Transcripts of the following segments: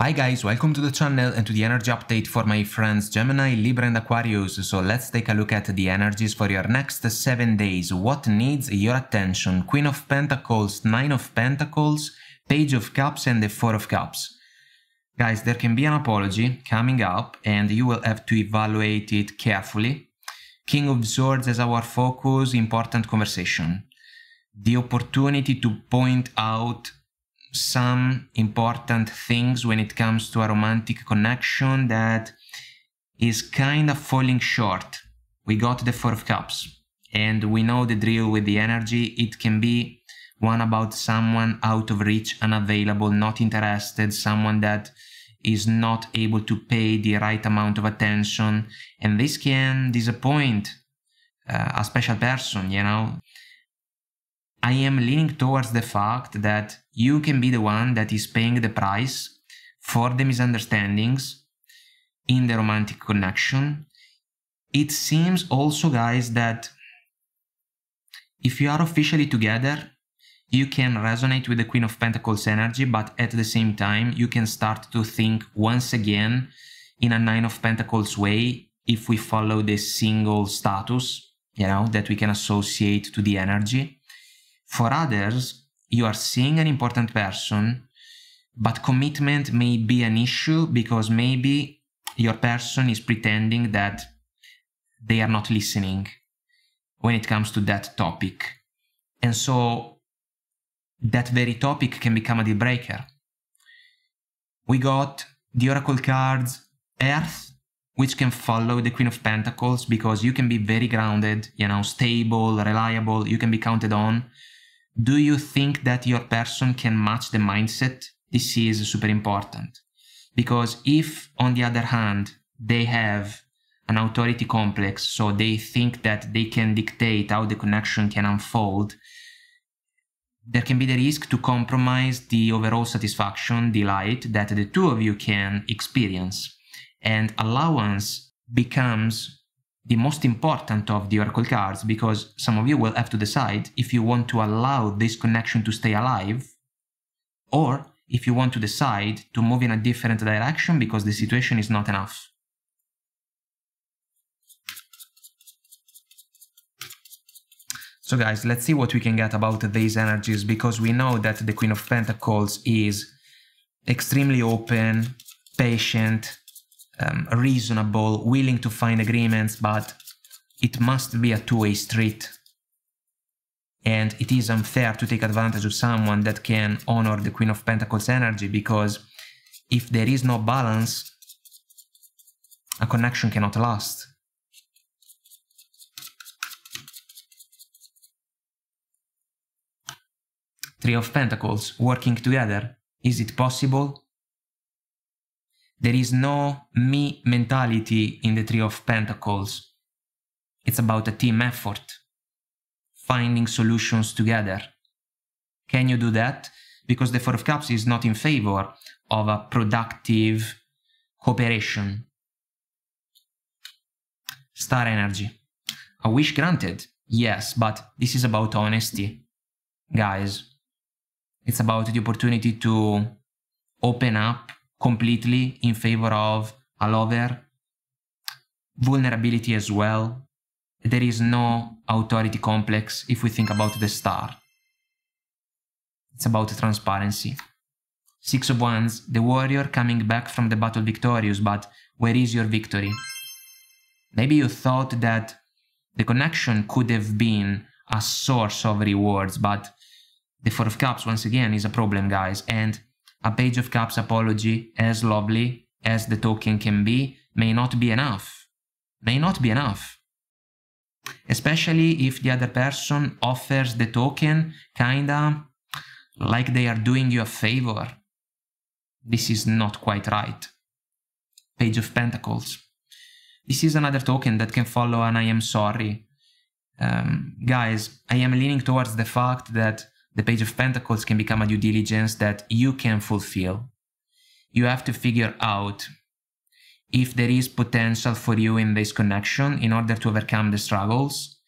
Hi guys, welcome to the channel and to the energy update for my friends Gemini, Libra and Aquarius. So let's take a look at the energies for your next 7 days. What needs your attention? Queen of Pentacles, Nine of Pentacles, Page of Cups and the Four of Cups. Guys, there can be an apology coming up and you will have to evaluate it carefully. King of Swords as our focus, important conversation. The opportunity to point out some important things when it comes to a romantic connection that is kind of falling short. We got the Four of Cups, and we know the drill with the energy. It can be one about someone out of reach, unavailable, not interested, someone that is not able to pay the right amount of attention, and this can disappoint uh, a special person, you know. I am leaning towards the fact that you can be the one that is paying the price for the misunderstandings in the romantic connection. It seems also, guys, that if you are officially together, you can resonate with the Queen of Pentacles energy, but at the same time, you can start to think once again in a Nine of Pentacles way if we follow the single status, you know, that we can associate to the energy. For others, you are seeing an important person, but commitment may be an issue because maybe your person is pretending that they are not listening when it comes to that topic. And so that very topic can become a deal breaker. We got the Oracle cards Earth, which can follow the Queen of Pentacles because you can be very grounded, you know, stable, reliable, you can be counted on. Do you think that your person can match the mindset? This is super important. Because if, on the other hand, they have an authority complex, so they think that they can dictate how the connection can unfold, there can be the risk to compromise the overall satisfaction, delight that the two of you can experience. And allowance becomes the most important of the oracle cards because some of you will have to decide if you want to allow this connection to stay alive or if you want to decide to move in a different direction because the situation is not enough. So guys, let's see what we can get about these energies because we know that the Queen of Pentacles is extremely open, patient, um, reasonable, willing to find agreements, but it must be a two-way street. And it is unfair to take advantage of someone that can honor the Queen of Pentacles energy because if there is no balance, a connection cannot last. Three of Pentacles working together. Is it possible? There is no me mentality in the Three of Pentacles. It's about a team effort, finding solutions together. Can you do that? Because the Four of Cups is not in favor of a productive cooperation. Star energy. A wish granted? Yes, but this is about honesty. Guys, it's about the opportunity to open up completely in favor of a lover. Vulnerability as well. There is no authority complex if we think about the star. It's about transparency. Six of Wands, the warrior coming back from the battle victorious, but where is your victory? Maybe you thought that the connection could have been a source of rewards, but the Four of Cups, once again, is a problem, guys, and a page of cups apology, as lovely as the token can be, may not be enough. May not be enough. Especially if the other person offers the token kinda like they are doing you a favor. This is not quite right. Page of Pentacles. This is another token that can follow an I am sorry. Um, guys, I am leaning towards the fact that the Page of Pentacles can become a due diligence that you can fulfill. You have to figure out if there is potential for you in this connection in order to overcome the struggles.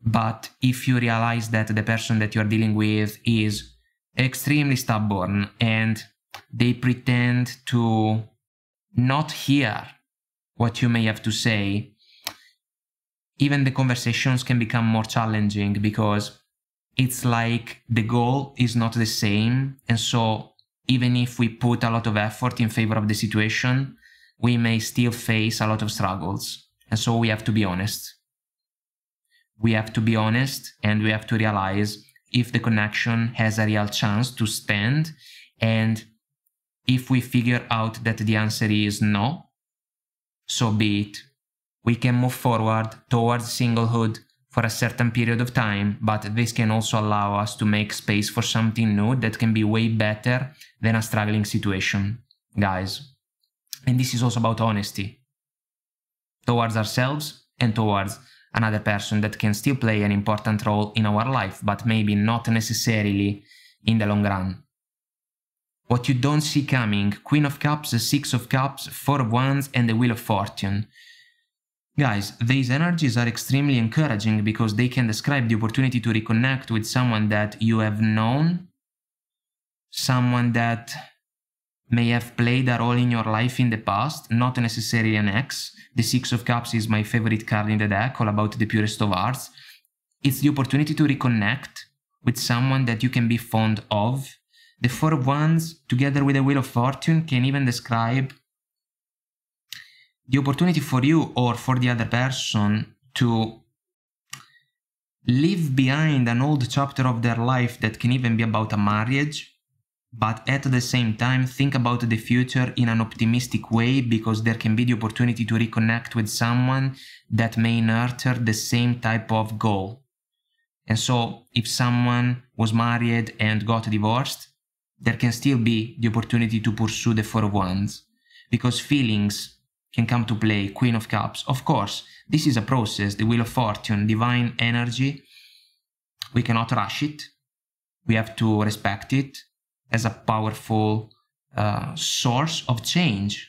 But if you realize that the person that you're dealing with is extremely stubborn and they pretend to not hear what you may have to say, even the conversations can become more challenging because it's like the goal is not the same. And so, even if we put a lot of effort in favor of the situation, we may still face a lot of struggles. And so, we have to be honest. We have to be honest and we have to realize if the connection has a real chance to stand. And if we figure out that the answer is no, so be it. We can move forward towards singlehood for a certain period of time, but this can also allow us to make space for something new that can be way better than a struggling situation, guys. And this is also about honesty towards ourselves and towards another person that can still play an important role in our life, but maybe not necessarily in the long run. What you don't see coming Queen of Cups, Six of Cups, Four of Wands, and the Wheel of Fortune. Guys, these energies are extremely encouraging because they can describe the opportunity to reconnect with someone that you have known, someone that may have played a role in your life in the past, not necessarily an ex. The Six of Cups is my favorite card in the deck, all about the purest of hearts. It's the opportunity to reconnect with someone that you can be fond of. The Four of Wands, together with the Wheel of Fortune, can even describe the opportunity for you or for the other person to leave behind an old chapter of their life that can even be about a marriage but at the same time think about the future in an optimistic way because there can be the opportunity to reconnect with someone that may nurture the same type of goal. And so if someone was married and got divorced, there can still be the opportunity to pursue the Four Wands because feelings can come to play, Queen of Cups. Of course, this is a process, the Wheel of Fortune, divine energy. We cannot rush it. We have to respect it as a powerful uh, source of change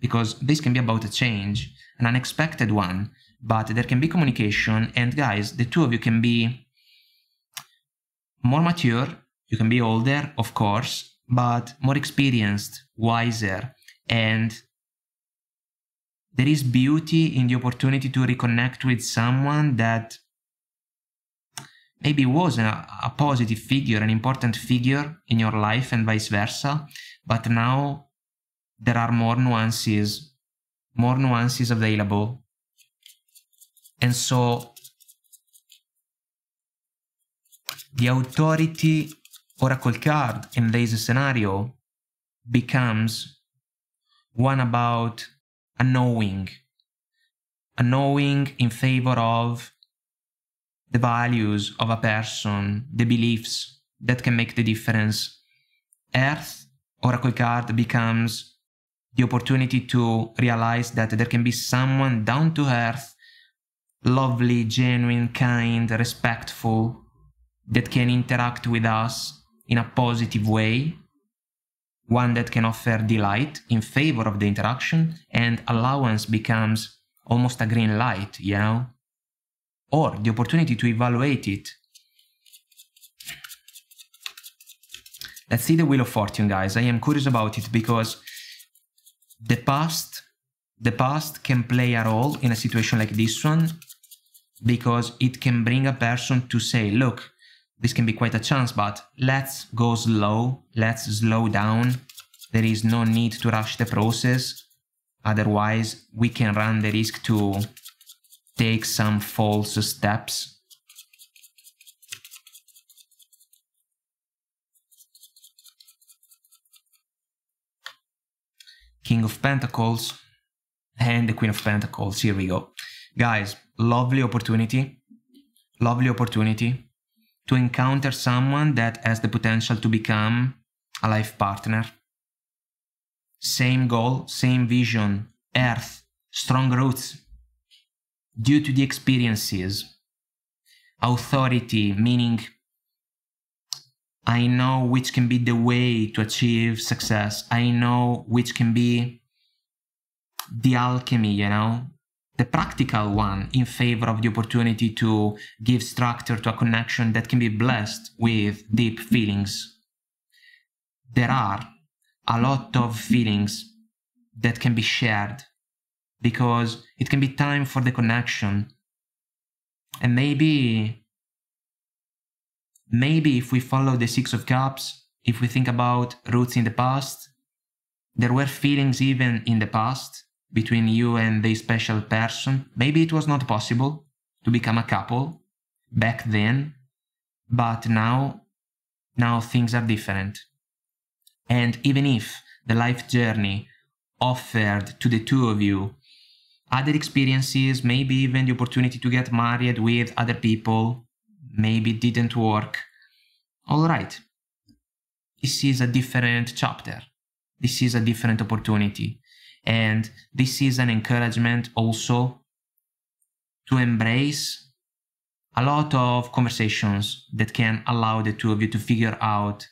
because this can be about a change, an unexpected one, but there can be communication. And guys, the two of you can be more mature, you can be older, of course, but more experienced, wiser, and there is beauty in the opportunity to reconnect with someone that maybe was a, a, positive figure, an important figure in your life and vice versa, but now there are more nuances, more nuances available. And so the authority oracle card in this scenario becomes one about a knowing, a knowing in favor of the values of a person, the beliefs that can make the difference. Earth Oracle card becomes the opportunity to realize that there can be someone down to earth, lovely, genuine, kind, respectful, that can interact with us in a positive way, one that can offer delight in favor of the interaction, and allowance becomes almost a green light, you know? or the opportunity to evaluate it. Let's see the Wheel of Fortune, guys. I am curious about it because the past, the past can play a role in a situation like this one because it can bring a person to say, look, this can be quite a chance, but let's go slow, let's slow down. There is no need to rush the process. Otherwise, we can run the risk to take some false steps. King of Pentacles and the Queen of Pentacles. Here we go. Guys, lovely opportunity. Lovely opportunity to encounter someone that has the potential to become a life partner. Same goal, same vision, earth, strong roots, due to the experiences. Authority, meaning I know which can be the way to achieve success. I know which can be the alchemy, you know, the practical one in favor of the opportunity to give structure to a connection that can be blessed with deep feelings. There are a lot of feelings that can be shared because it can be time for the connection. And maybe, maybe if we follow the Six of Cups, if we think about roots in the past, there were feelings even in the past between you and the special person. Maybe it was not possible to become a couple back then, but now, now things are different. And even if the life journey offered to the two of you other experiences, maybe even the opportunity to get married with other people, maybe didn't work. All right. This is a different chapter. This is a different opportunity. And this is an encouragement also to embrace a lot of conversations that can allow the two of you to figure out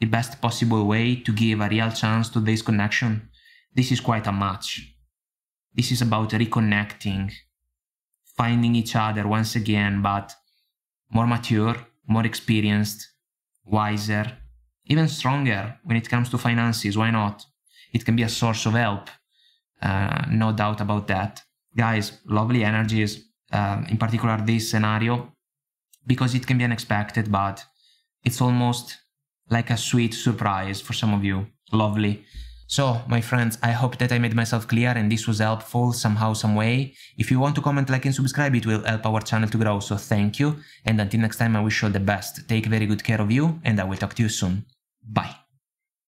the best possible way to give a real chance to this connection. This is quite a match. This is about reconnecting, finding each other once again, but more mature, more experienced, wiser, even stronger when it comes to finances. Why not? It can be a source of help. Uh, no doubt about that. Guys, lovely energies, uh, in particular this scenario, because it can be unexpected, but it's almost like a sweet surprise for some of you. Lovely. So, my friends, I hope that I made myself clear and this was helpful somehow, some way. If you want to comment, like and subscribe, it will help our channel to grow, so thank you. And until next time, I wish you all the best. Take very good care of you and I will talk to you soon. Bye.